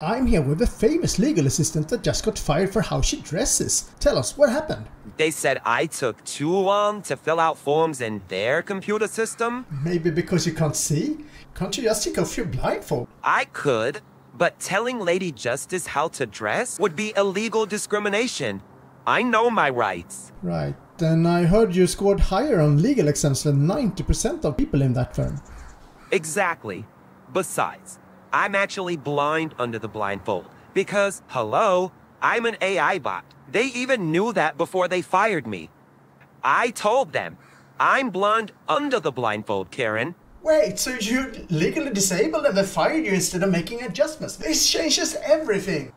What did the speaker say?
I'm here with a famous legal assistant that just got fired for how she dresses. Tell us, what happened? They said I took too long to fill out forms in their computer system. Maybe because you can't see? Can't you just take off your blindfold? I could, but telling Lady Justice how to dress would be illegal discrimination. I know my rights. Right. Then I heard you scored higher on legal exams than 90% of people in that firm. Exactly. Besides, I'm actually blind under the blindfold. Because, hello, I'm an AI bot. They even knew that before they fired me. I told them, I'm blind under the blindfold, Karen. Wait, so you're legally disabled and they fired you instead of making adjustments? This changes everything!